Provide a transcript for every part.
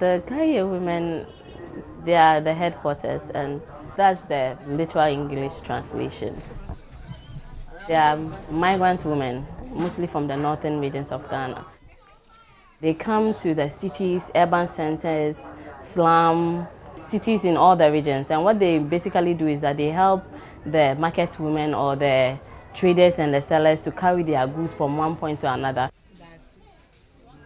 The Kayayei women, they are the headquarters, and that's the literal English translation. They are migrant women, mostly from the northern regions of Ghana. They come to the cities, urban centers, slum, cities in all the regions. And what they basically do is that they help the market women or the traders and the sellers to carry their goods from one point to another.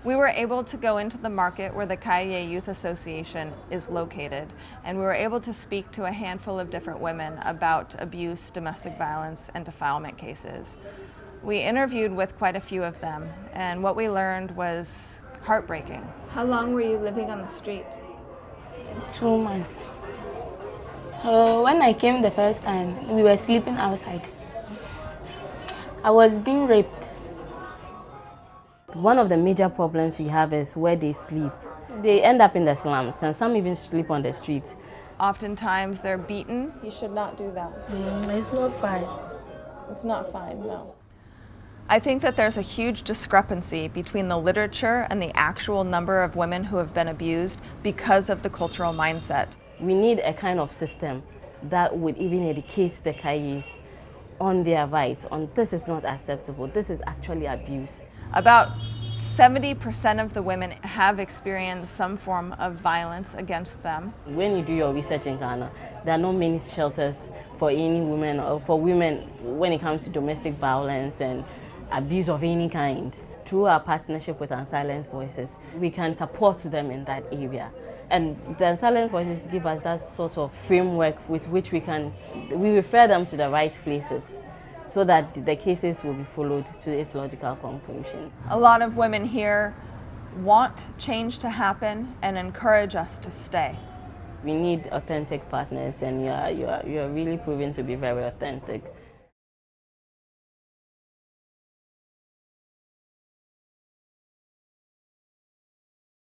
We were able to go into the market where the Kayayei Youth Association is located, and we were able to speak to a handful of different women about abuse, domestic violence, and defilement cases. We interviewed with quite a few of them, and what we learned was heartbreaking. How long were you living on the street? Two months. Uh, when I came the first time, we were sleeping outside. I was being raped. One of the major problems we have is where they sleep. They end up in the slums, and some even sleep on the street. Oftentimes they're beaten. You should not do that. Mm, it's not fine. It's not fine, no. I think that there's a huge discrepancy between the literature and the actual number of women who have been abused because of the cultural mindset. We need a kind of system that would even educate the Kayis on their rights, on this is not acceptable, this is actually abuse. About 70% of the women have experienced some form of violence against them. When you do your research in Ghana, there are not many shelters for any women or for women when it comes to domestic violence and abuse of any kind. Through our partnership with Unsilenced Voices, we can support them in that area. And the Unsilenced Voices give us that sort of framework with which we can, we refer them to the right places so that the cases will be followed to its logical conclusion. A lot of women here want change to happen and encourage us to stay. We need authentic partners and you are, you are, you are really proving to be very authentic.